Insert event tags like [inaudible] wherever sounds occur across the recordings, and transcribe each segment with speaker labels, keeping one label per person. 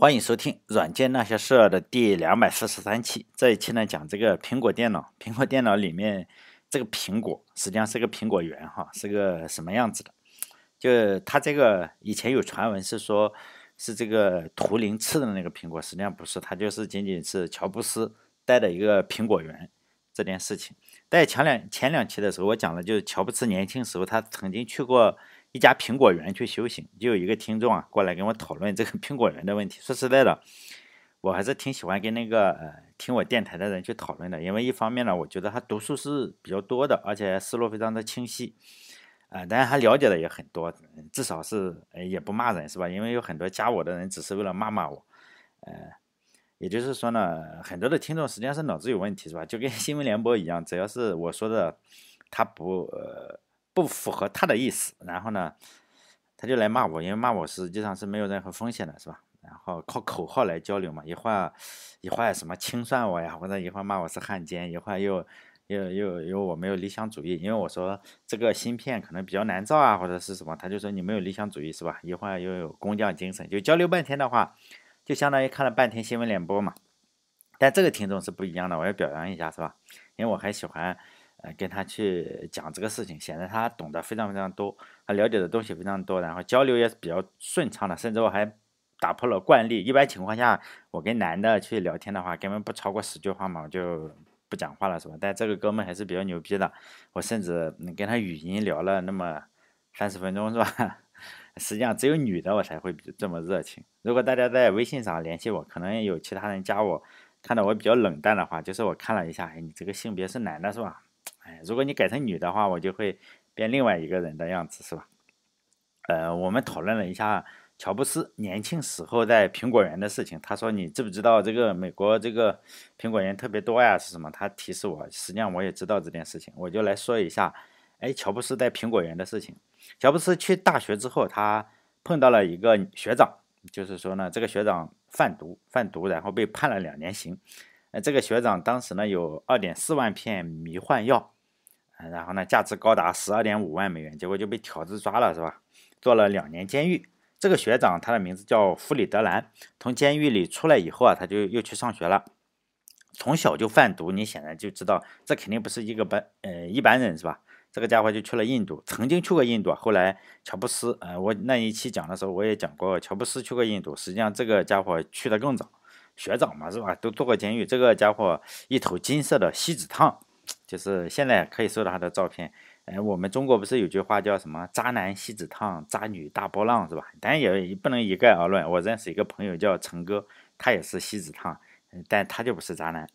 Speaker 1: 欢迎收听《软件那些事儿》的第两百四十三期。这一期呢，讲这个苹果电脑。苹果电脑里面这个苹果实际上是个苹果园，哈，是个什么样子的？就它这个以前有传闻是说，是这个图灵吃的那个苹果，实际上不是，它就是仅仅是乔布斯带的一个苹果园这件事情。在前两前两期的时候，我讲了，就是乔布斯年轻时候他曾经去过。一家苹果园去修行，就有一个听众啊过来跟我讨论这个 [laughs] 苹果园的问题。说实在的，我还是挺喜欢跟那个呃听我电台的人去讨论的，因为一方面呢，我觉得他读书是比较多的，而且思路非常的清晰，啊，当然他了解的也很多，至少是也不骂人是吧？因为有很多加我的人只是为了骂骂我，呃，也就是说呢，很多的听众实际上是脑子有问题是吧？就跟新闻联播一样，只要是我说的，他不呃。不符合他的意思，然后呢，他就来骂我，因为骂我实际上是没有任何风险的，是吧？然后靠口号来交流嘛，一会儿一会儿什么清算我呀，或者一会儿骂我是汉奸，一会儿又又又又我没有理想主义，因为我说这个芯片可能比较难造啊，或者是什么，他就说你没有理想主义是吧？一会儿又有工匠精神，就交流半天的话，就相当于看了半天新闻联播嘛。但这个听众是不一样的，我要表扬一下是吧？因为我还喜欢。呃，跟他去讲这个事情，显得他懂得非常非常多，他了解的东西非常多，然后交流也是比较顺畅的，甚至我还打破了惯例。一般情况下，我跟男的去聊天的话，根本不超过十句话嘛，我就不讲话了，是吧？但这个哥们还是比较牛逼的，我甚至跟他语音聊了那么三十分钟，是吧？[laughs] 实际上只有女的我才会这么热情。如果大家在微信上联系我，可能有其他人加我，看到我比较冷淡的话，就是我看了一下，哎，你这个性别是男的，是吧？哎，如果你改成女的话，我就会变另外一个人的样子，是吧？呃，我们讨论了一下乔布斯年轻时候在苹果园的事情。他说：“你知不知道这个美国这个苹果园特别多呀？是什么？”他提示我，实际上我也知道这件事情，我就来说一下。哎，乔布斯在苹果园的事情。乔布斯去大学之后，他碰到了一个学长，就是说呢，这个学长贩毒，贩毒，然后被判了两年刑。呃，这个学长当时呢有二点四万片迷幻药，然后呢价值高达十二点五万美元，结果就被条子抓了，是吧？坐了两年监狱。这个学长他的名字叫弗里德兰，从监狱里出来以后啊，他就又去上学了。从小就贩毒，你显然就知道这肯定不是一个般呃一般人，是吧？这个家伙就去了印度，曾经去过印度，后来乔布斯，呃，我那一期讲的时候我也讲过，乔布斯去过印度，实际上这个家伙去的更早。学长嘛，是吧？都坐过监狱。这个家伙一头金色的锡纸烫，就是现在可以搜到他的照片。哎，我们中国不是有句话叫什么“渣男锡纸烫，渣女大波浪”，是吧？但也不能一概而论。我认识一个朋友叫陈哥，他也是锡纸烫，但他就不是渣男。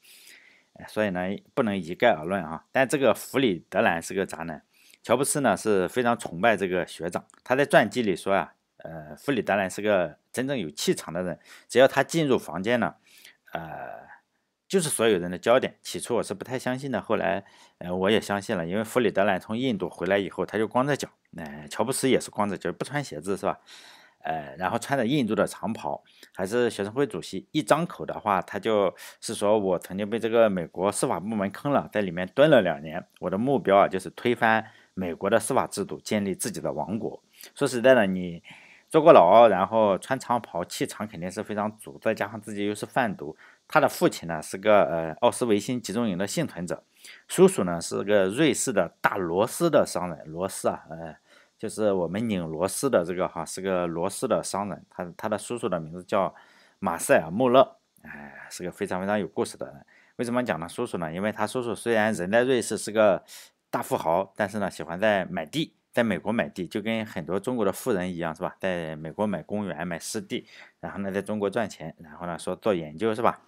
Speaker 1: 所以呢，不能一概而论啊。但这个弗里德兰是个渣男。乔布斯呢是非常崇拜这个学长，他在传记里说呀。呃，弗里德兰是个真正有气场的人。只要他进入房间呢，呃，就是所有人的焦点。起初我是不太相信的，后来，呃，我也相信了。因为弗里德兰从印度回来以后，他就光着脚。呃，乔布斯也是光着脚，不穿鞋子，是吧？呃，然后穿着印度的长袍，还是学生会主席。一张口的话，他就是说我曾经被这个美国司法部门坑了，在里面蹲了两年。我的目标啊，就是推翻美国的司法制度，建立自己的王国。说实在的，你。坐过牢，然后穿长袍，气场肯定是非常足。再加上自己又是贩毒，他的父亲呢是个呃奥斯维辛集中营的幸存者，叔叔呢是个瑞士的大螺丝的商人，螺丝啊，呃，就是我们拧螺丝的这个哈，是个螺丝的商人。他他的叔叔的名字叫马塞尔穆勒，哎，是个非常非常有故事的人。为什么讲呢？叔叔呢？因为他叔叔虽然人在瑞士是个大富豪，但是呢喜欢在买地。在美国买地就跟很多中国的富人一样，是吧？在美国买公园、买湿地，然后呢，在中国赚钱，然后呢，说做研究，是吧？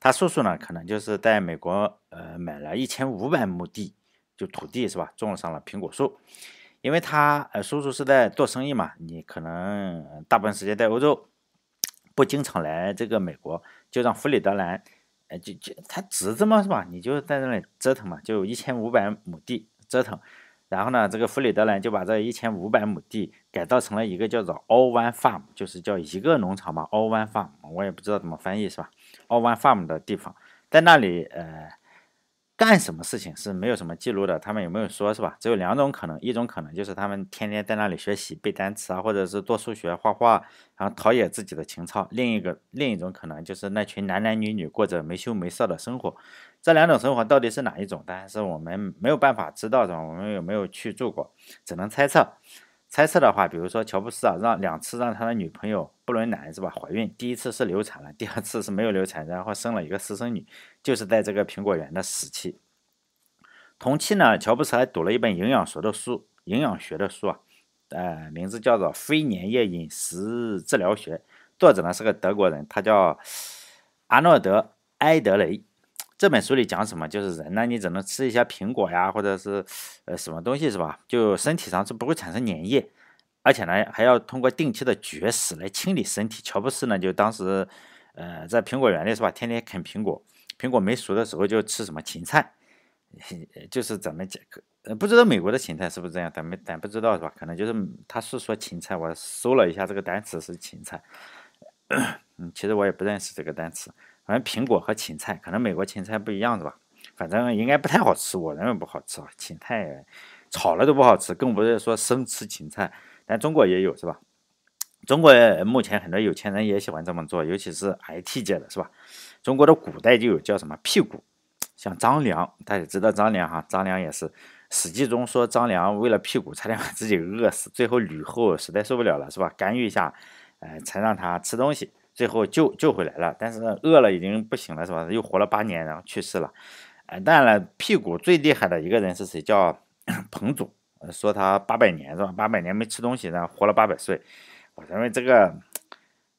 Speaker 1: 他叔叔呢，可能就是在美国，呃，买了一千五百亩地，就土地，是吧？种上了苹果树。因为他，呃，叔叔是在做生意嘛，你可能大部分时间在欧洲，不经常来这个美国，就让弗里德兰，呃，就就他侄子嘛，是吧？你就在那里折腾嘛，就一千五百亩地折腾。然后呢，这个弗里德兰就把这一千五百亩地改造成了一个叫做 All One Farm，就是叫一个农场嘛，All One Farm，我也不知道怎么翻译是吧？All One Farm 的地方，在那里呃干什么事情是没有什么记录的，他们有没有说是吧？只有两种可能，一种可能就是他们天天在那里学习背单词啊，或者是做数学、画画，然后陶冶自己的情操；另一个另一种可能就是那群男男女女过着没羞没臊的生活。这两种生活到底是哪一种？但是我们没有办法知道，的？我们有没有去做过，只能猜测。猜测的话，比如说乔布斯啊，让两次让他的女朋友不伦男是吧怀孕，第一次是流产了，第二次是没有流产，然后生了一个私生女，就是在这个苹果园的时期。同期呢，乔布斯还读了一本营养学的书，营养学的书啊，呃，名字叫做《非粘液饮食治疗学》，作者呢是个德国人，他叫阿诺德·埃德雷。这本书里讲什么？就是人呢，你只能吃一些苹果呀，或者是呃什么东西是吧？就身体上是不会产生粘液，而且呢还要通过定期的绝食来清理身体。乔布斯呢就当时呃在苹果园里是吧，天天啃苹果，苹果没熟的时候就吃什么芹菜，就是咱们讲呃不知道美国的芹菜是不是这样，咱们咱不知道是吧？可能就是他是说芹菜，我搜了一下这个单词是芹菜，[coughs] 嗯，其实我也不认识这个单词。反正苹果和芹菜，可能美国芹菜不一样是吧？反正应该不太好吃，我认为不好吃啊。芹菜炒了都不好吃，更不是说生吃芹菜。但中国也有是吧？中国目前很多有钱人也喜欢这么做，尤其是 IT 界的是吧？中国的古代就有叫什么屁股，像张良，大家知道张良哈？张良也是《史记》中说张良为了屁股差点把自己饿死，最后吕后实在受不了了是吧？干预一下，呃，才让他吃东西。最后救救回来了，但是饿了已经不行了，是吧？又活了八年，然后去世了。哎，当然了，屁股最厉害的一个人是谁？叫 [clears throat] 彭祖，说他八百年，是吧？八百年没吃东西，然后活了八百岁。我认为这个，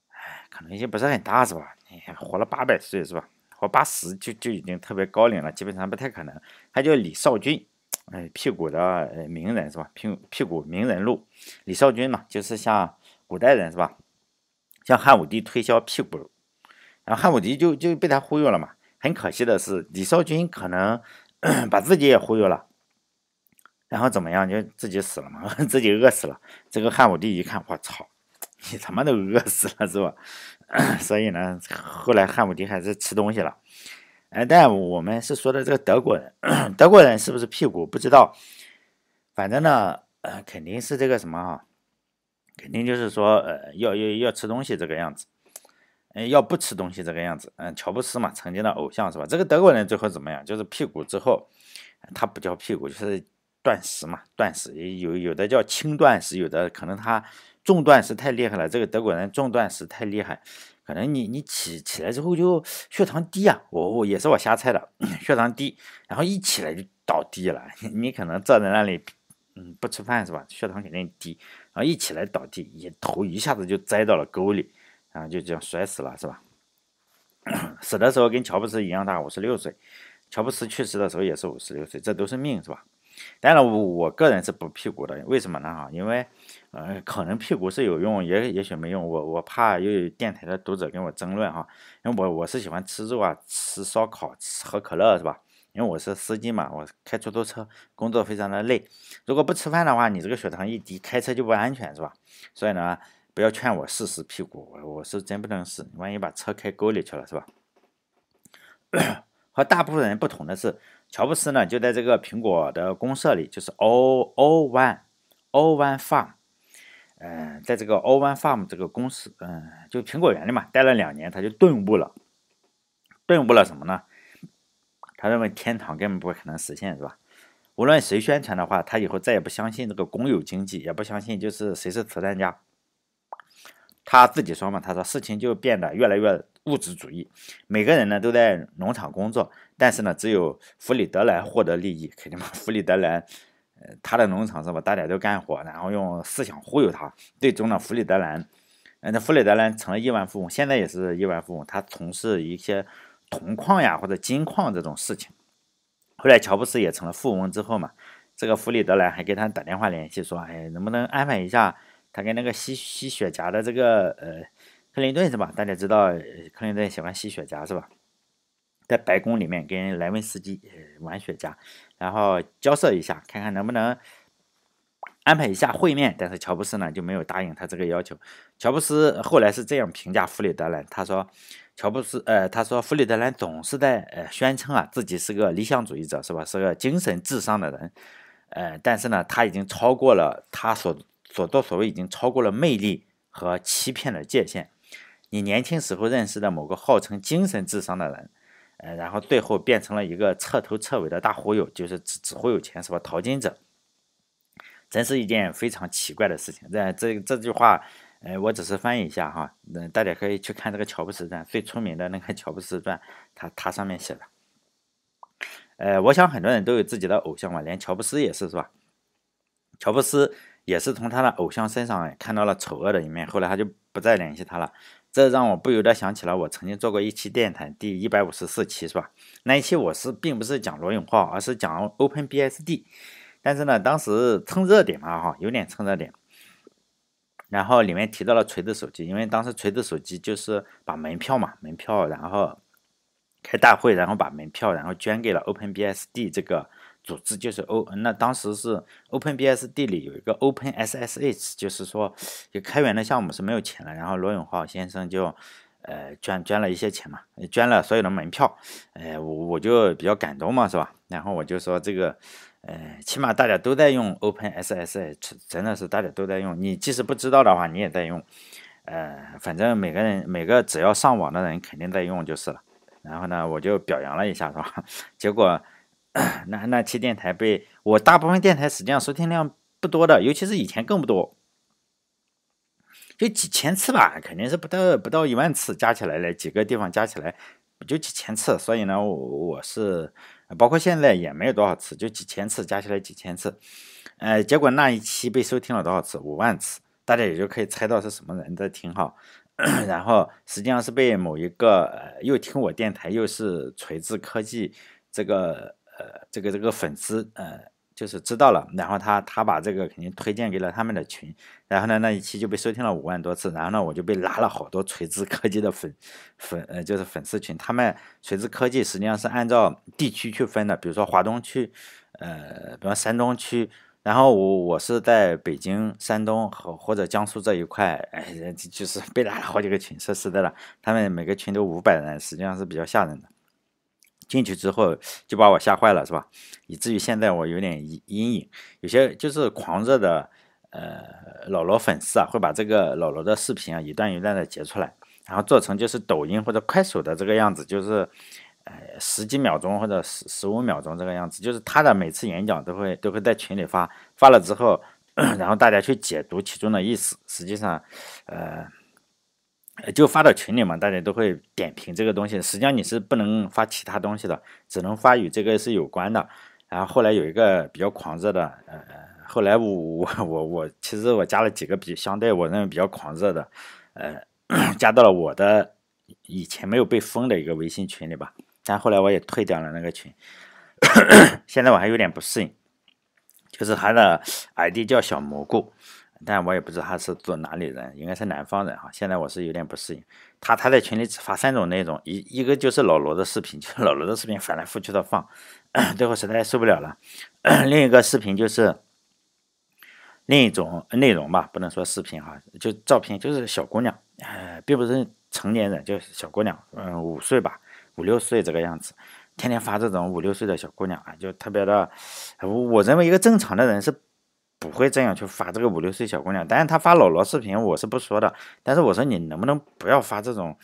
Speaker 1: 哎，可能性不是很大，是吧？活了八百岁，是吧？活八十就就已经特别高龄了，基本上不太可能。他叫李少君，哎，屁股的名人是吧？屁屁股名人录，李少君嘛，就是像古代人是吧？向汉武帝推销屁股，然后汉武帝就就被他忽悠了嘛。很可惜的是，李少君可能 [clears throat] 把自己也忽悠了，然后怎么样，就自己死了嘛，[laughs] 自己饿死了。这个汉武帝一看，我操，你他妈都饿死了是吧？[coughs] 所以呢，后来汉武帝还是吃东西了。哎，但我们是说的这个德国人，德国人是不是屁股不知道，反正呢，呃，肯定是这个什么啊。肯定就是说，呃，要要要吃东西这个样子，嗯，要不吃东西这个样子，嗯，乔布斯嘛，曾经的偶像是吧？这个德国人最后怎么样？就是屁股之后，他不叫屁股，就是断食嘛，断食有有的叫轻断食，有的可能他重断食太厉害了。这个德国人重断食太厉害，可能你你起起来之后就血糖低啊，我我也是我瞎猜的，[clears throat] 血糖低，然后一起来就倒地了，你可能坐在那里。嗯，不吃饭是吧？血糖肯定低，然后一起来倒地，一头一下子就栽到了沟里，然后就这样摔死了是吧？[coughs] 死的时候跟乔布斯一样大，五十六岁。乔布斯去世的时候也是五十六岁，这都是命是吧？当然，我我个人是不屁股的，为什么呢？哈，因为呃，可能屁股是有用，也也许没用。我我怕又有电台的读者跟我争论哈，因为我我是喜欢吃肉啊，吃烧烤，喝可乐是吧？因为我是司机嘛，我开出租车，工作非常的累。如果不吃饭的话，你这个血糖一低，开车就不安全，是吧？所以呢，不要劝我试试屁股，我我是真不能试，万一把车开沟里去了，是吧？[coughs] 和大部分人不同的是，乔布斯呢就在这个苹果的公社里，就是 O O One O One Farm，嗯，在这个 O One Farm 这个公司，嗯，就苹果园里嘛，待了两年，他就顿悟了，顿悟了什么呢？他认为天堂根本不可能实现，是吧？无论谁宣传的话，他以后再也不相信这个公有经济，也不相信就是谁是慈善家。他自己说嘛，他说事情就变得越来越物质主义，每个人呢都在农场工作，但是呢只有弗里德兰获得利益，肯定嘛？弗里德兰，呃，他的农场是吧？大家都干活，然后用思想忽悠他，最终呢，弗里德兰，呃，那弗里德兰成了亿万富翁，现在也是亿万富翁，他从事一些。铜矿呀，或者金矿这种事情，后来乔布斯也成了富翁之后嘛，这个弗里德兰还给他打电话联系说，哎，能不能安排一下他跟那个吸吸雪茄的这个呃克林顿是吧？大家知道克林顿喜欢吸雪茄是吧？在白宫里面跟莱文斯基玩雪茄，然后交涉一下，看看能不能安排一下会面。但是乔布斯呢就没有答应他这个要求。乔布斯后来是这样评价弗里德兰，他说。乔布斯，呃，他说弗里德兰总是在呃宣称啊自己是个理想主义者，是吧？是个精神至上的人，呃，但是呢，他已经超过了他所所作所为，已经超过了魅力和欺骗的界限。你年轻时候认识的某个号称精神至上的人，呃，然后最后变成了一个彻头彻尾的大忽悠，就是只只忽悠钱，是吧？淘金者，真是一件非常奇怪的事情。这这这句话。哎，我只是翻译一下哈，那大家可以去看这个乔布斯传最出名的那个乔布斯传，他他上面写的。呃，我想很多人都有自己的偶像嘛，连乔布斯也是是吧？乔布斯也是从他的偶像身上看到了丑恶的一面，后来他就不再联系他了。这让我不由得想起了我曾经做过一期电台，第一百五十四期是吧？那一期我是并不是讲罗永浩，而是讲 OpenBSD，但是呢，当时蹭热点嘛哈，有点蹭热点。然后里面提到了锤子手机，因为当时锤子手机就是把门票嘛，门票，然后开大会，然后把门票，然后捐给了 OpenBSD 这个组织，就是 O，那当时是 OpenBSD 里有一个 OpenSSH，就是说就开源的项目是没有钱了，然后罗永浩先生就呃捐捐了一些钱嘛，捐了所有的门票，哎，我我就比较感动嘛，是吧？然后我就说这个。呃，起码大家都在用 OpenSSH，真的是大家都在用。你即使不知道的话，你也在用。呃，反正每个人每个只要上网的人肯定在用就是了。然后呢，我就表扬了一下，是吧？[laughs] 结果 [clears throat] 那那期电台被我大部分电台实际上收听量不多的，尤其是以前更不多，就几千次吧，肯定是不到不到一万次加起来的，几个地方加起来就几千次。所以呢，我我是。包括现在也没有多少次，就几千次，加起来几千次，呃，结果那一期被收听了多少次？五万次，大家也就可以猜到是什么人在听哈。[coughs] 然后实际上是被某一个呃又听我电台又是锤子科技这个呃这个这个粉丝呃。就是知道了，然后他他把这个肯定推荐给了他们的群，然后呢那一期就被收听了五万多次，然后呢我就被拉了好多锤子科技的粉粉呃就是粉丝群，他们锤子科技实际上是按照地区去分的，比如说华东区，呃，比方山东区，然后我我是在北京、山东和或者江苏这一块，哎，就是被拉了好几个群，说实在的，他们每个群都五百人，实际上是比较吓人的。进去之后就把我吓坏了，是吧？以至于现在我有点阴影。有些就是狂热的呃老罗粉丝啊，会把这个老罗的视频啊一段一段的截出来，然后做成就是抖音或者快手的这个样子，就是呃十几秒钟或者十十五秒钟这个样子。就是他的每次演讲都会都会在群里发，发了之后，[clears throat] 然后大家去解读其中的意思。实际上，呃。就发到群里嘛，大家都会点评这个东西。实际上你是不能发其他东西的，只能发与这个是有关的。然后后来有一个比较狂热的，呃，后来我我我我其实我加了几个比相对我认为比较狂热的，呃，[coughs] 加到了我的以前没有被封的一个微信群里吧。但后来我也退掉了那个群，[coughs] 现在我还有点不适应，就是他的 ID 叫小蘑菇。但我也不知道他是做哪里人，应该是南方人哈。现在我是有点不适应，他他在群里只发三种内容，一一个就是老罗的视频，就是老罗的视频翻来覆去的放，[coughs] 最后实在受不了了。[coughs] 另一个视频就是另一种内容吧，不能说视频哈，就照片，就是小姑娘，呃，并不是成年人，就是小姑娘，嗯，五岁吧，五六岁这个样子，天天发这种五六岁的小姑娘啊，就特别的，我我认为一个正常的人是。不会这样去发这个五六岁小姑娘，但是他发老罗视频，我是不说的。但是我说你能不能不要发这种，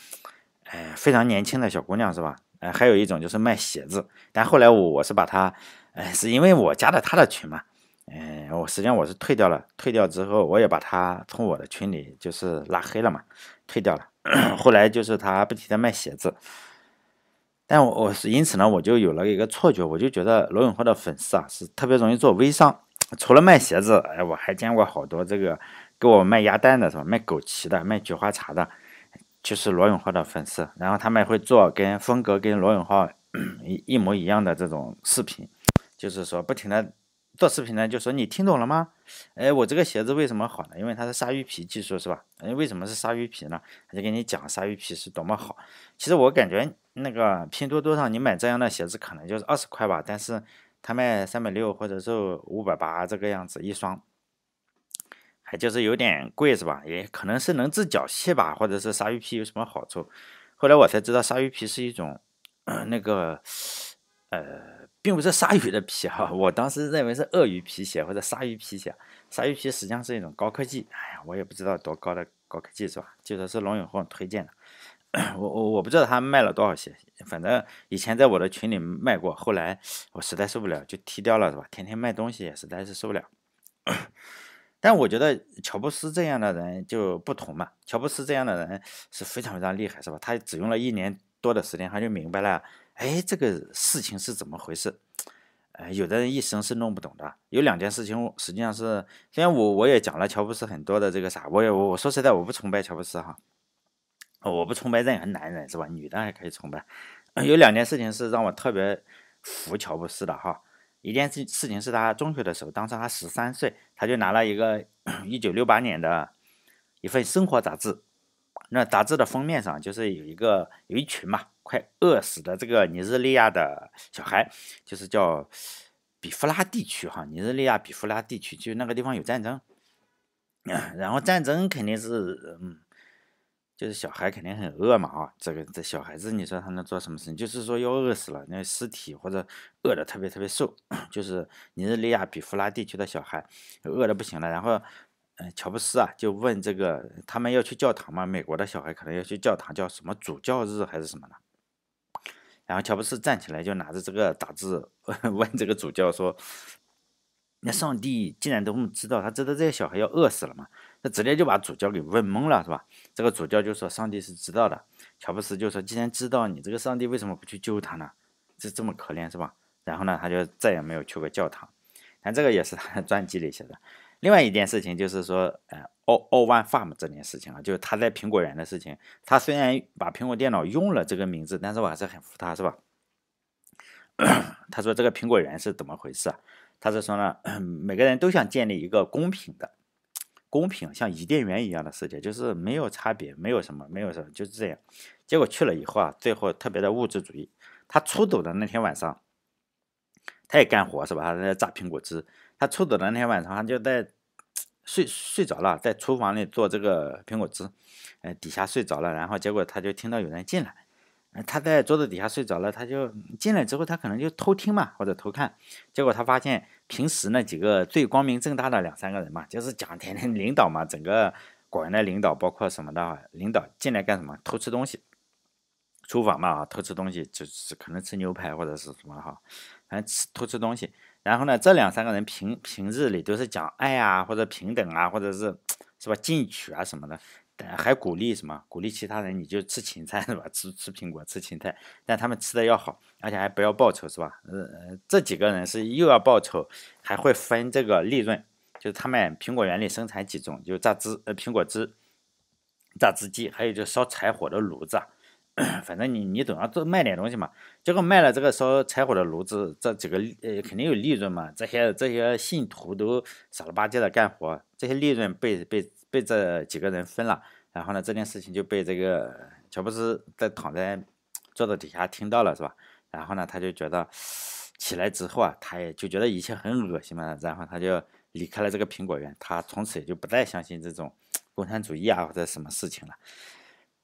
Speaker 1: 哎，非常年轻的小姑娘是吧？哎，还有一种就是卖鞋子，但后来我我是把他，哎，是因为我加了他的群嘛，哎，我实际上我是退掉了，退掉之后我也把他从我的群里就是拉黑了嘛，退掉了。[coughs] 后来就是他不停的卖鞋子，但我我是因此呢，我就有了一个错觉，我就觉得罗永浩的粉丝啊是特别容易做微商。除了卖鞋子，哎，我还见过好多这个给我卖鸭蛋的，是吧？卖枸杞的，卖菊花茶的，就是罗永浩的粉丝。然后他们会做跟风格跟罗永浩 [clears throat] 一一模一样的这种视频，就是说不停的做视频呢，就说你听懂了吗？哎，我这个鞋子为什么好呢？因为它是鲨鱼皮技术，是吧？哎，为什么是鲨鱼皮呢？他就给你讲鲨鱼皮是多么好。其实我感觉那个拼多多上你买这样的鞋子可能就是二十块吧，但是。他卖三百六或者是五百八这个样子一双，还就是有点贵是吧？也可能是能治脚气吧，或者是鲨鱼皮有什么好处？后来我才知道鲨鱼皮是一种，那个，呃，并不是鲨鱼的皮哈，我当时认为是鳄鱼皮鞋或者鲨鱼皮鞋。鲨鱼皮实际上是一种高科技，哎呀，我也不知道多高的高科技是吧？就说是龙永红推荐的，[clears throat] 我我我不知道他卖了多少鞋，反正以前在我的群里卖过，后来我实在受不了就踢掉了是吧？天天卖东西也实在是受不了。[coughs] 但我觉得乔布斯这样的人就不同嘛，乔布斯这样的人是非常非常厉害，是吧？他只用了一年多的时间，他就明白了，哎，这个事情是怎么回事？呃，有的人一生是弄不懂的。有两件事情，实际上是，虽然我我也讲了乔布斯很多的这个啥，我也我说实在，我不崇拜乔布斯哈，我不崇拜任何男人是吧？女的还可以崇拜。有两件事情是让我特别服乔布斯的哈。一件事事情是他中学的时候，当时他十三岁，他就拿了一个 [clears throat] 一九六八年的一份生活杂志。那杂志的封面上就是有一个有一群嘛快饿死的这个尼日利亚的小孩，就是叫比夫拉地区哈，尼日利亚比夫拉地区，就那个地方有战争，[coughs] 然后战争肯定是嗯。就是小孩肯定很饿嘛啊，这个这小孩子你说他能做什么事情？就是说要饿死了，那尸体或者饿的特别特别瘦，[coughs] 就是尼日利亚比弗拉地区的小孩饿的不行了。然后，嗯，乔布斯啊就问这个他们要去教堂嘛？美国的小孩可能要去教堂，叫什么主教日还是什么的？然后乔布斯站起来就拿着这个杂志 [laughs] 问这个主教说：“那上帝既然都知道，他知道这些小孩要饿死了嘛？”他直接就把主教给问懵了，是吧？这个主教就说：“上帝是知道的。”乔布斯就说：“既然知道，你这个上帝为什么不去救他呢？这这么可怜，是吧？”然后呢，他就再也没有去过教堂。但这个也是他传记里写的。另外一件事情就是说，呃，奥奥万 farm 这件事情啊，就是他在苹果园的事情。他虽然把苹果电脑用了这个名字，但是我还是很服他，是吧？[coughs] 他说这个苹果园是怎么回事啊？他是说呢，[coughs] 每个人都想建立一个公平的。公平像伊甸园一样的世界，就是没有差别，没有什么，没有什么，就是这样。结果去了以后啊，最后特别的物质主义。他出走的那天晚上，他也干活是吧？他在榨苹果汁。他出走的那天晚上，他就在睡睡着了，在厨房里做这个苹果汁，呃，底下睡着了。然后结果他就听到有人进来。他在桌子底下睡着了，他就进来之后，他可能就偷听嘛，或者偷看。结果他发现平时那几个最光明正大的两三个人嘛，就是讲天天领导嘛，整个果园的领导，包括什么的领导进来干什么？偷吃东西，厨房嘛，偷吃东西就是可能吃牛排或者是什么哈，反正吃偷吃东西。然后呢，这两三个人平平日里都是讲爱啊，或者平等啊，或者是 [tsk] 是吧进取啊什么的。还鼓励什么？鼓励其他人，你就吃芹菜是吧？吃吃苹果，吃芹菜，但他们吃的要好，而且还不要报酬是吧？呃，这几个人是又要报酬，还会分这个利润，就是他们苹果园里生产几种，就榨汁呃苹果汁，榨汁机，还有就烧柴火的炉子，反正你你总要做卖点东西嘛。结果卖了这个烧柴火的炉子，这几个呃肯定有利润嘛。这些这些信徒都傻了吧唧的干活，这些利润被被。被这几个人分了，然后呢，这件事情就被这个乔布斯在躺在桌子底下听到了，是吧？然后呢，他就觉得起来之后啊，他也就觉得一切很恶心嘛，然后他就离开了这个苹果园，他从此也就不再相信这种共产主义啊或者什么事情了，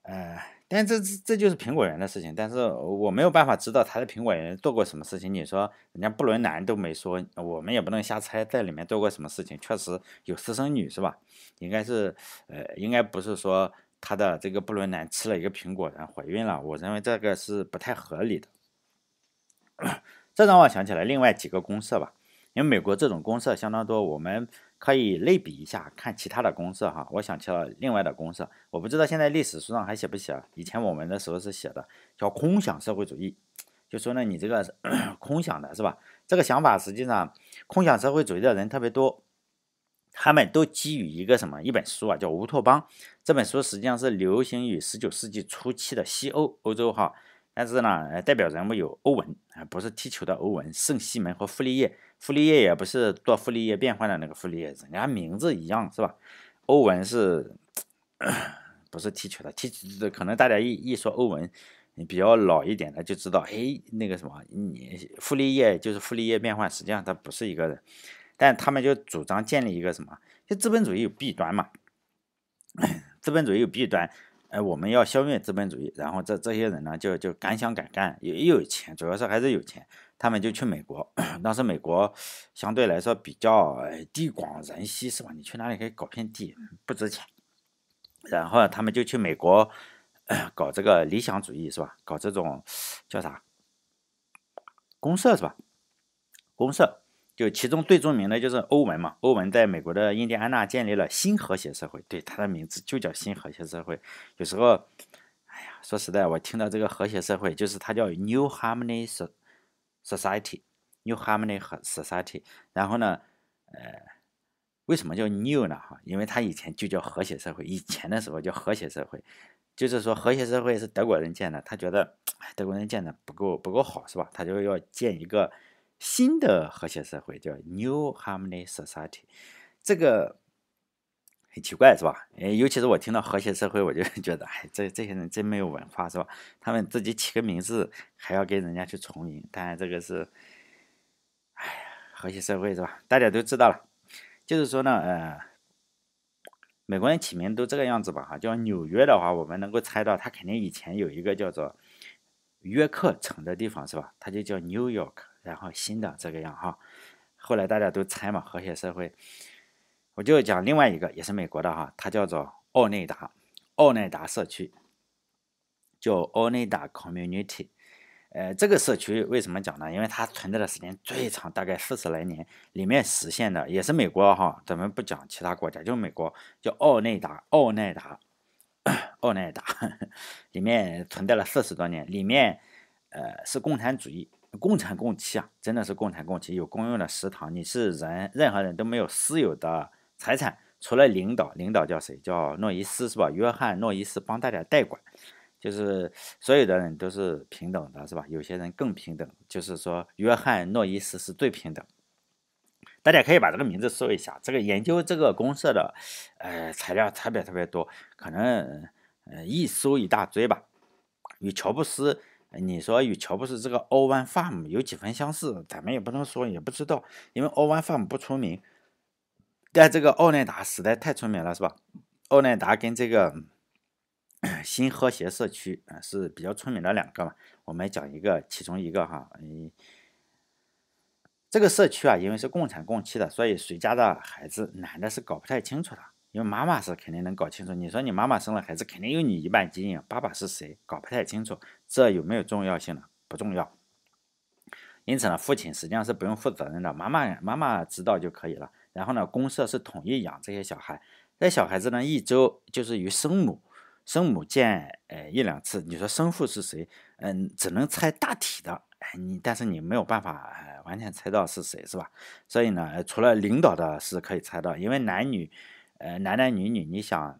Speaker 1: 嗯。但这这这就是苹果园的事情，但是我没有办法知道他在苹果园做过什么事情。你说人家布伦南都没说，我们也不能瞎猜在里面做过什么事情。确实有私生女是吧？应该是，呃，应该不是说他的这个布伦南吃了一个苹果然后怀孕了。我认为这个是不太合理的。[coughs] 这让我想起来另外几个公社吧，因为美国这种公社相当多，我们。可以类比一下，看其他的公式哈。我想起了另外的公式，我不知道现在历史书上还写不写。以前我们的时候是写的，叫空想社会主义，就说呢，你这个 [coughs] 空想的是吧？这个想法实际上，空想社会主义的人特别多，他们都基于一个什么？一本书啊，叫《乌托邦》。这本书实际上是流行于十九世纪初期的西欧欧洲哈。但是呢，代表人物有欧文啊，不是踢球的欧文，圣西门和傅立叶。傅立叶也不是做傅立叶变换的那个傅立叶，人家名字一样是吧？欧文是，[coughs] 不是踢球的？踢可能大家一一说欧文，你比较老一点的就知道，哎，那个什么，你傅立叶就是傅立叶变换，实际上他不是一个人。但他们就主张建立一个什么？就资本主义有弊端嘛？[coughs] 资本主义有弊端。哎，我们要消灭资本主义，然后这这些人呢，就就敢想敢干，又又有钱，主要是还是有钱，他们就去美国。[clears throat] 当时美国相对来说比较地广人稀，是吧？你去哪里可以搞片地，不值钱。然后他们就去美国搞这个理想主义，是吧？搞这种叫啥公社，是吧？公社。就其中最著名的就是欧文嘛，欧文在美国的印第安纳建立了新和谐社会，对，他的名字就叫新和谐社会。有时候，哎呀，说实在，我听到这个和谐社会，就是它叫 New Harmony Society，New Harmony Society。然后呢，呃，为什么叫 New 呢？哈，因为它以前就叫和谐社会，以前的时候叫和谐社会，就是说和谐社会是德国人建的，他觉得德国人建的不够不够好，是吧？他就要建一个。新的和谐社会叫 New Harmony Society，这个很奇怪是吧？诶，尤其是我听到和谐社会，我就 [laughs] 觉得，哎，这这些人真没有文化是吧？他们自己起个名字还要给人家去重名，当然这个是，哎呀，和谐社会是吧？大家都知道了，就是说呢，呃，美国人起名都这个样子吧？哈，叫纽约的话，我们能够猜到，他肯定以前有一个叫做约克城的地方是吧？他就叫 New York。然后新的这个样哈，后来大家都猜嘛，和谐社会，我就讲另外一个也是美国的哈，它叫做奥内达，奥内达社区，叫奥内达 Community，呃，这个社区为什么讲呢？因为它存在的时间最长，大概四十来年，里面实现的也是美国哈，咱们不讲其他国家，就美国叫奥内达，奥内达，奥内达，[laughs] 里面存在了四十多年，里面呃是共产主义。共产共妻啊，真的是共产共妻，有公用的食堂，你是人，任何人都没有私有的财产，除了领导，领导叫谁？叫诺伊斯是吧？约翰诺伊斯帮大家代管，就是所有的人都是平等的，是吧？有些人更平等，就是说约翰诺伊斯是最平等。大家可以把这个名字搜一下，这个研究这个公社的，呃，材料特别特别多，可能呃一搜一大堆吧，与乔布斯。你说与乔布斯这个 O One Farm 有几分相似？咱们也不能说，也不知道，因为 O One Farm 不出名，但这个奥奈达实在太出名了，是吧？奥奈达跟这个 [clears throat] 新和谐社区啊是比较出名的两个嘛。我们讲一个，其中一个哈，嗯，这个社区啊，因为是共产共妻的，所以谁家的孩子男的是搞不太清楚的。因为妈妈是肯定能搞清楚，你说你妈妈生了孩子，肯定有你一半基因，爸爸是谁搞不太清楚，这有没有重要性呢？不重要。因此呢，父亲实际上是不用负责任的，妈妈妈妈知道就可以了。然后呢，公社是统一养这些小孩，这小孩子呢一周就是与生母生母见呃一两次。你说生父是谁？嗯，只能猜大体的，哎你但是你没有办法完全猜到是谁，是吧？所以呢，除了领导的是可以猜到，因为男女。呃，男男女女，你想，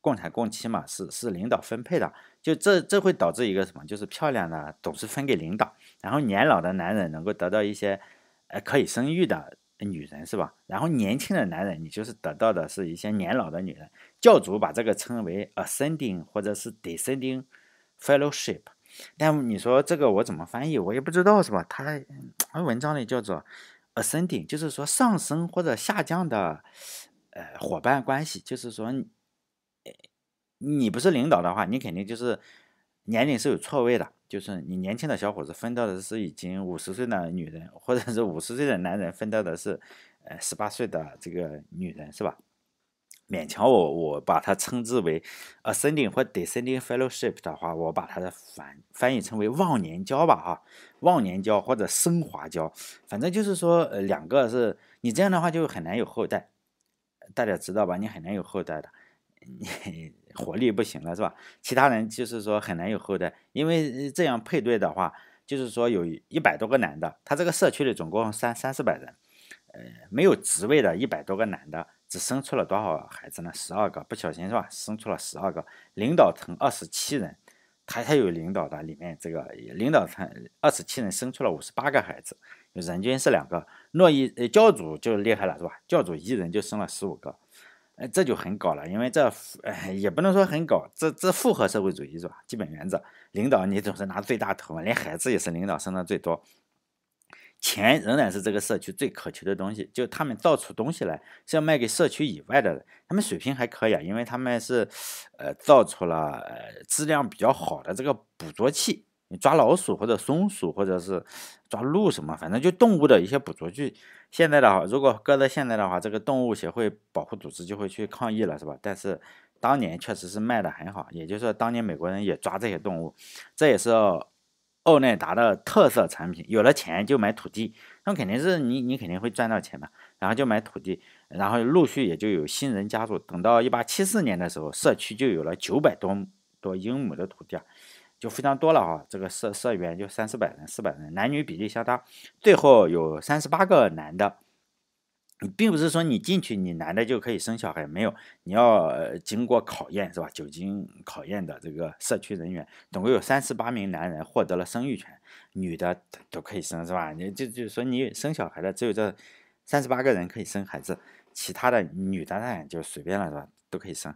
Speaker 1: 共产共妻嘛，是是领导分配的，就这这会导致一个什么？就是漂亮的总是分给领导，然后年老的男人能够得到一些，呃，可以生育的女人，是吧？然后年轻的男人，你就是得到的是一些年老的女人。教主把这个称为 ascending 或者是 descending fellowship，但你说这个我怎么翻译？我也不知道，是吧？他文章里叫做 ascending，就是说上升或者下降的。呃，伙伴关系就是说，你不是领导的话，你肯定就是年龄是有错位的，就是你年轻的小伙子分到的是已经五十岁的女人，或者是五十岁的男人分到的是呃十八岁的这个女人，是吧？勉强我我把它称之为 ascending 或 descending fellowship 的话，我把它的翻翻译成为忘年交吧，哈，忘年交或者升华交，反正就是说，呃，两个是你这样的话就很难有后代。大家知道吧？你很难有后代的，你 [laughs] 活力不行了是吧？其他人就是说很难有后代，因为这样配对的话，就是说有一百多个男的，他这个社区里总共三三四百人，呃，没有职位的一百多个男的，只生出了多少孩子呢？十二个，不小心是吧？生出了十二个，领导层二十七人，他才有领导的里面这个领导层二十七人生出了五十八个孩子。人均是两个，诺伊呃教主就厉害了是吧？教主一人就生了十五个，呃这就很搞了，因为这呃也不能说很搞，这这符合社会主义是吧？基本原则，领导你总是拿最大头嘛，连孩子也是领导生的最多。钱仍然是这个社区最渴求的东西。就他们造出东西来是要卖给社区以外的人，他们水平还可以啊，因为他们是呃造出了呃质量比较好的这个捕捉器。你抓老鼠或者松鼠或者是抓鹿什么，反正就动物的一些捕捉具。现在的话，如果搁在现在的话，这个动物协会保护组织就会去抗议了，是吧？但是当年确实是卖的很好，也就是说，当年美国人也抓这些动物，这也是奥奈达的特色产品。有了钱就买土地，那肯定是你你肯定会赚到钱的，然后就买土地，然后陆续也就有新人加入。等到一八七四年的时候，社区就有了九百多多英亩的土地啊。就非常多了哈，这个社社员就三四百人、四百人，男女比例相当，最后有三十八个男的。并不是说你进去你男的就可以生小孩，没有，你要经过考验是吧？酒精考验的这个社区人员，总共有三十八名男人获得了生育权，女的都可以生是吧？你就就是说你生小孩的只有这三十八个人可以生孩子，其他的女的呢就随便了是吧？都可以生。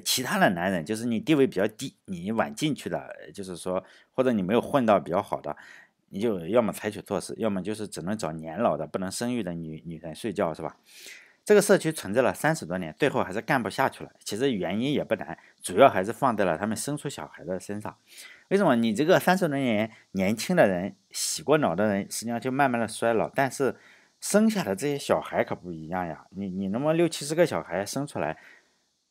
Speaker 1: 其他的男人就是你地位比较低，你晚进去的，就是说或者你没有混到比较好的，你就要么采取措施，要么就是只能找年老的不能生育的女女人睡觉，是吧？这个社区存在了三十多年，最后还是干不下去了。其实原因也不难，主要还是放在了他们生出小孩的身上。为什么？你这个三十多年年轻的人洗过脑的人，实际上就慢慢的衰老，但是生下的这些小孩可不一样呀。你你那么六七十个小孩生出来。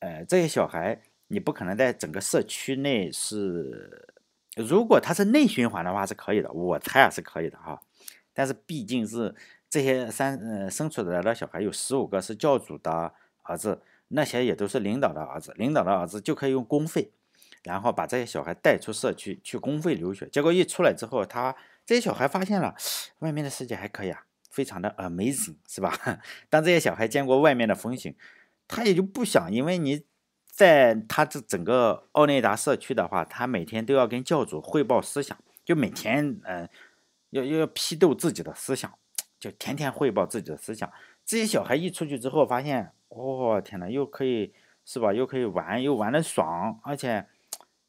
Speaker 1: 呃，这些小孩你不可能在整个社区内是，如果他是内循环的话是可以的，我猜啊是可以的哈。但是毕竟是这些三呃生出来的小孩有十五个是教主的儿子，那些也都是领导的儿子，领导的儿子就可以用公费，然后把这些小孩带出社区去公费留学。结果一出来之后，他这些小孩发现了外面的世界还可以啊，非常的 amazing 是吧？[laughs] 当这些小孩见过外面的风景。他也就不想，因为你在他这整个奥内达社区的话，他每天都要跟教主汇报思想，就每天嗯，要要批斗自己的思想，就天天汇报自己的思想。这些小孩一出去之后，发现，哦天呐，又可以是吧？又可以玩，又玩的爽，而且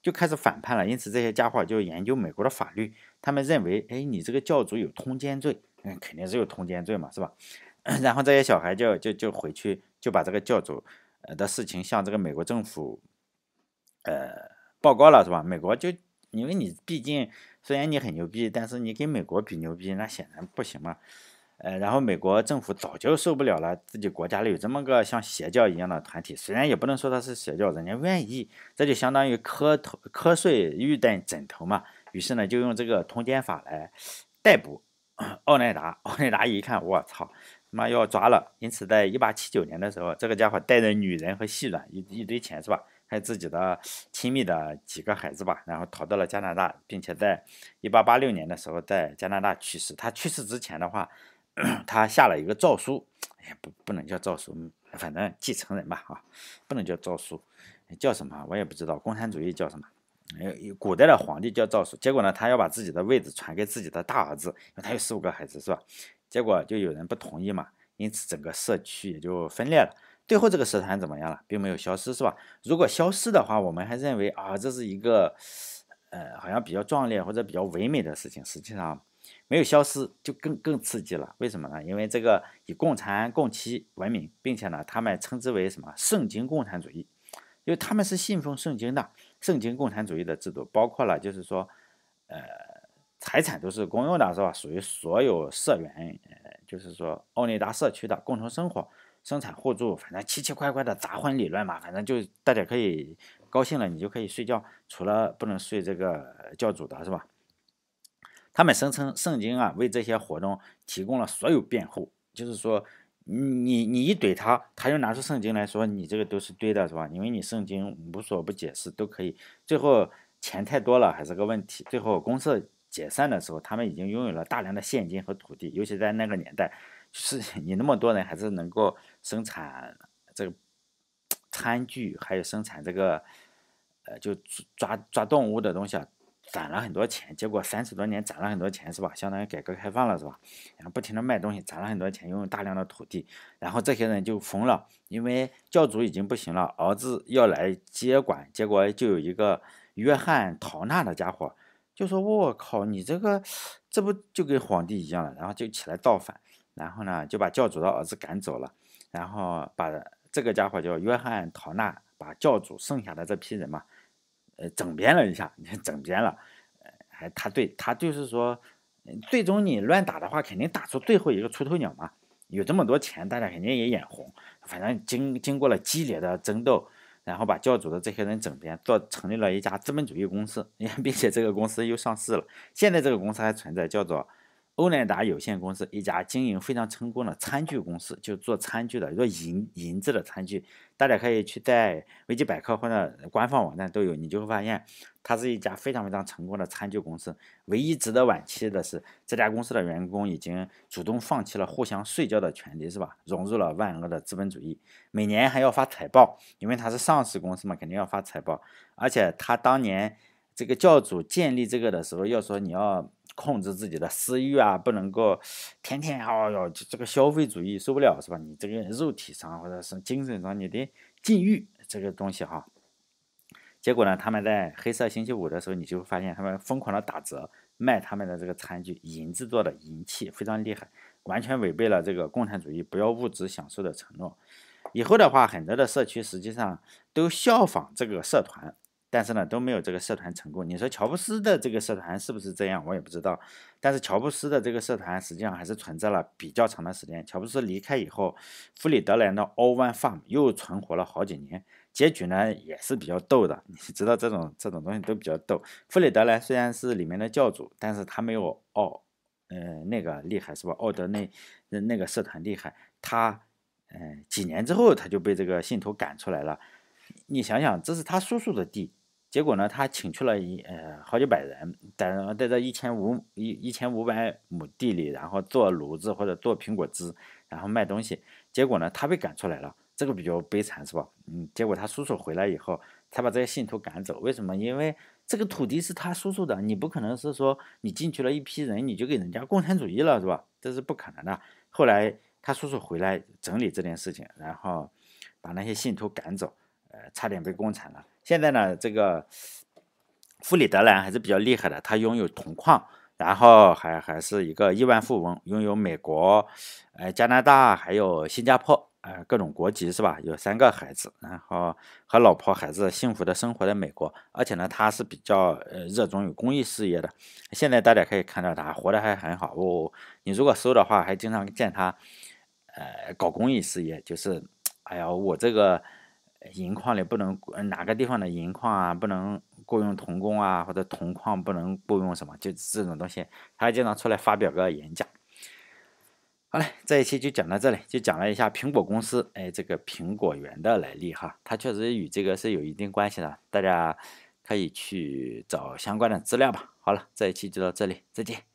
Speaker 1: 就开始反叛了。因此，这些家伙就研究美国的法律，他们认为，哎，你这个教主有通奸罪，嗯，肯定是有通奸罪嘛，是吧？[coughs] 然后这些小孩就就就回去。就把这个教主呃的事情向这个美国政府呃报告了是吧？美国就因为你毕竟虽然你很牛逼，但是你跟美国比牛逼那显然不行嘛。呃，然后美国政府早就受不了了，自己国家里有这么个像邪教一样的团体，虽然也不能说他是邪教，人家愿意，这就相当于磕头瞌睡欲戴枕头嘛。于是呢，就用这个通奸法来逮捕 [coughs] 奥奈达。奥奈达一看，我操！妈要抓了，因此在一八七九年的时候，这个家伙带着女人和细软一一堆钱是吧？还有自己的亲密的几个孩子吧，然后逃到了加拿大，并且在一八八六年的时候在加拿大去世。他去世之前的话，[clears throat] 他下了一个诏书，哎，不不能叫诏书，反正继承人吧，啊，不能叫诏书，叫什么我也不知道，共产主义叫什么？哎，古代的皇帝叫诏书。结果呢，他要把自己的位置传给自己的大儿子，因为他有十五个孩子是吧？结果就有人不同意嘛，因此整个社区也就分裂了。最后这个社团怎么样了，并没有消失，是吧？如果消失的话，我们还认为啊，这是一个呃，好像比较壮烈或者比较唯美的事情。实际上没有消失，就更更刺激了。为什么呢？因为这个以共产共妻闻名，并且呢，他们称之为什么圣经共产主义，因为他们是信奉圣经的。圣经共产主义的制度包括了，就是说，呃。财产都是公用的，是吧？属于所有社员，呃，就是说奥内达社区的共同生活、生产互助，反正奇奇怪怪的杂婚理论嘛，反正就大家可以高兴了，你就可以睡觉，除了不能睡这个教主的，是吧？他们声称圣经啊为这些活动提供了所有辩护，就是说你你一怼他，他又拿出圣经来说你这个都是对的，是吧？因为你圣经无所不解释，都可以。最后钱太多了还是个问题，最后公社。解散的时候，他们已经拥有了大量的现金和土地，尤其在那个年代，就是 [laughs] 你那么多人还是能够生产这个餐具，还有生产这个呃，就抓抓动物的东西啊，攒了很多钱。结果三十多年攒了很多钱，是吧？相当于改革开放了，是吧？然后不停的卖东西，攒了很多钱，拥有大量的土地，然后这些人就疯了，因为教主已经不行了，儿子要来接管，结果就有一个约翰陶纳的家伙。就说我靠，你这个这不就跟皇帝一样了？然后就起来造反，然后呢就把教主的儿子赶走了，然后把这个家伙叫约翰·陶纳，把教主剩下的这批人嘛，呃，整编了一下，[laughs] 整编了，呃，还他对他就是说，最终你乱打的话，肯定打出最后一个出头鸟嘛。有这么多钱，大家肯定也眼红。反正经经过了激烈的争斗。然后把教主的这些人整编，做成立了一家资本主义公司，并且这个公司又上市了。现在这个公司还存在，叫做欧莱达有限公司，一家经营非常成功的餐具公司，就做餐具的，做银银质的餐具。大家可以去在维基百科或者官方网站都有，你就会发现。它是一家非常非常成功的餐具公司。唯一值得惋惜的是，这家公司的员工已经主动放弃了互相睡觉的权利，是吧？融入了万恶的资本主义。每年还要发财报，因为它是上市公司嘛，肯定要发财报。而且他当年这个教主建立这个的时候，要说你要控制自己的私欲啊，不能够天天哦哟，这个消费主义受不了，是吧？你这个肉体上或者是精神上你得禁欲这个东西哈。结果呢？他们在黑色星期五的时候，你就会发现他们疯狂的打折卖他们的这个餐具，银制作的银器非常厉害，完全违背了这个共产主义不要物质享受的承诺。以后的话，很多的社区实际上都效仿这个社团。但是呢，都没有这个社团成功。你说乔布斯的这个社团是不是这样？我也不知道。但是乔布斯的这个社团实际上还是存在了比较长的时间。乔布斯离开以后，弗里德兰的 All One Farm 又存活了好几年，结局呢也是比较逗的。你知道这种这种东西都比较逗。弗里德兰虽然是里面的教主，但是他没有奥，呃，那个厉害是吧？奥德那那个社团厉害。他，嗯，几年之后他就被这个信徒赶出来了。你想想，这是他叔叔的地。结果呢，他请去了一呃好几百人，在在这一千五一一千五百亩地里，然后做炉子或者做苹果汁，然后卖东西。结果呢，他被赶出来了，这个比较悲惨，是吧？嗯，结果他叔叔回来以后，才把这些信徒赶走。为什么？因为这个土地是他叔叔的，你不可能是说你进去了一批人，你就给人家共产主义了，是吧？这是不可能的。后来他叔叔回来整理这件事情，然后把那些信徒赶走，呃，差点被共产了。现在呢，这个弗里德兰还是比较厉害的，他拥有铜矿，然后还还是一个亿万富翁，拥有美国、呃加拿大还有新加坡呃各种国籍是吧？有三个孩子，然后和老婆孩子幸福的生活在美国，而且呢，他是比较呃热衷于公益事业的。现在大家可以看到他活得还很好哦，你如果搜的话，还经常见他呃搞公益事业，就是哎呀，我这个。银矿里不能哪个地方的银矿啊，不能雇佣童工啊，或者铜矿不能雇佣什么，就这种东西，他还经常出来发表个演讲。好嘞，这一期就讲到这里，就讲了一下苹果公司，哎，这个苹果园的来历哈，它确实与这个是有一定关系的，大家可以去找相关的资料吧。好了，这一期就到这里，再见。